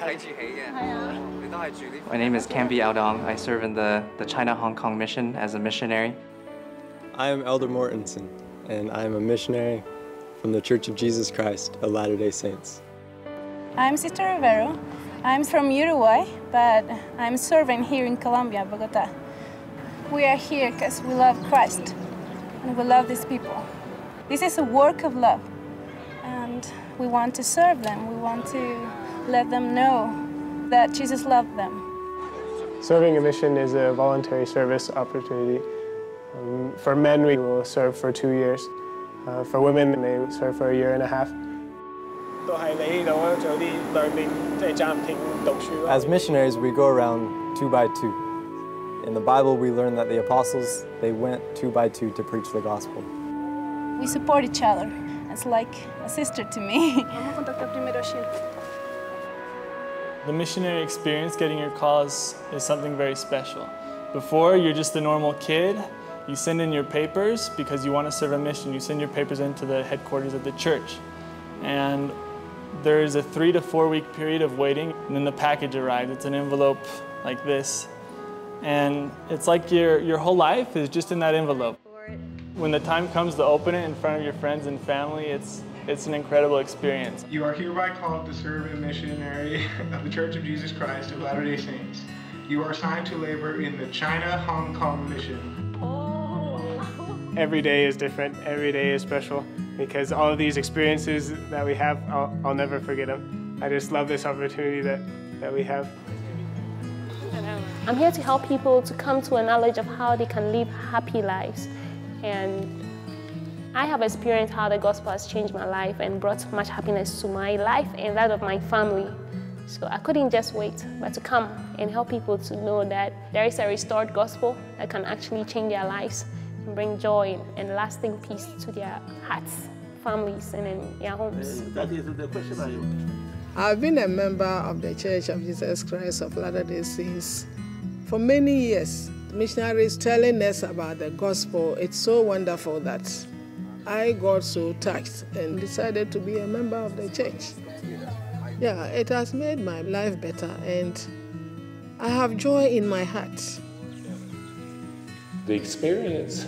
My name is Kambi Aodong. I serve in the, the China Hong Kong mission as a missionary. I am Elder Mortensen, and I am a missionary from the Church of Jesus Christ of Latter day Saints. I'm Sister Rivero. I'm from Uruguay, but I'm serving here in Colombia, Bogota. We are here because we love Christ and we love these people. This is a work of love, and we want to serve them. We want to let them know that Jesus loved them. Serving a mission is a voluntary service opportunity. Um, for men, we will serve for two years. Uh, for women, they serve for a year and a half. As missionaries, we go around two by two. In the Bible, we learn that the apostles, they went two by two to preach the gospel. We support each other. It's like a sister to me. The missionary experience, getting your cause, is something very special. Before, you're just a normal kid. You send in your papers because you want to serve a mission. You send your papers into the headquarters of the church. And there is a three to four week period of waiting, and then the package arrives. It's an envelope like this. And it's like your, your whole life is just in that envelope. When the time comes to open it in front of your friends and family, it's, it's an incredible experience. You are hereby called to serve a missionary of the Church of Jesus Christ of Latter-day Saints. You are assigned to labor in the China-Hong Kong mission. Every day is different, every day is special because all of these experiences that we have, I'll, I'll never forget them. I just love this opportunity that, that we have. I'm here to help people to come to a knowledge of how they can live happy lives. And I have experienced how the gospel has changed my life and brought much happiness to my life and that of my family. So I couldn't just wait, but to come and help people to know that there is a restored gospel that can actually change their lives and bring joy and lasting peace to their hearts, families, and in their homes. That is the question I've been a member of the Church of Jesus Christ of Latter-day Saints for many years. Missionaries telling us about the gospel, it's so wonderful that I got so touched and decided to be a member of the church. Yeah, it has made my life better and I have joy in my heart. The experience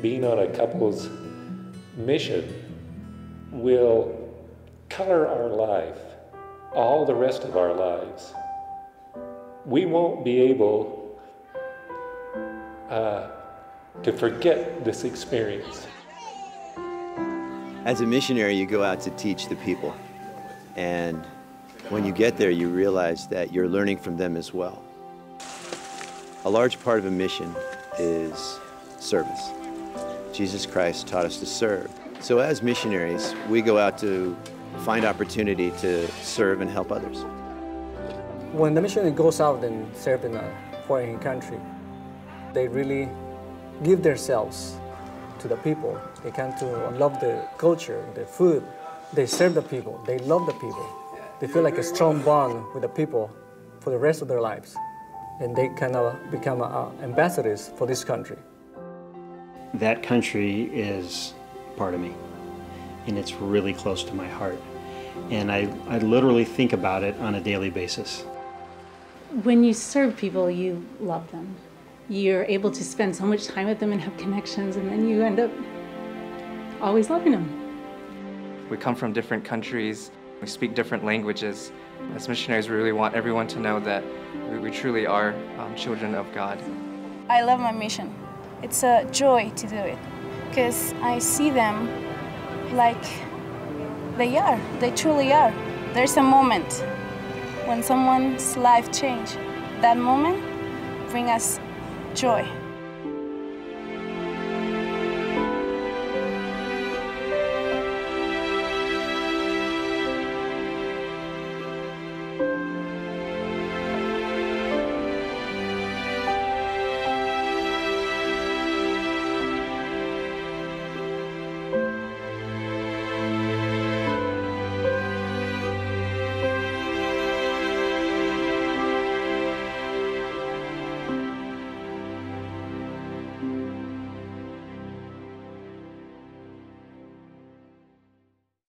being on a couple's mission will color our life all the rest of our lives. We won't be able uh, to forget this experience. As a missionary, you go out to teach the people. And when you get there, you realize that you're learning from them as well. A large part of a mission is service. Jesus Christ taught us to serve. So as missionaries, we go out to find opportunity to serve and help others. When the missionary goes out and serves in a foreign country, they really give themselves to the people. They come to love the culture, the food. They serve the people. They love the people. They feel like a strong bond with the people for the rest of their lives. And they kind of become uh, ambassadors for this country. That country is part of me, and it's really close to my heart. And I, I literally think about it on a daily basis. When you serve people, you love them. You're able to spend so much time with them and have connections, and then you end up always loving them. We come from different countries, we speak different languages. As missionaries, we really want everyone to know that we, we truly are um, children of God. I love my mission. It's a joy to do it because I see them like they are. They truly are. There's a moment when someone's life change. That moment bring us joy.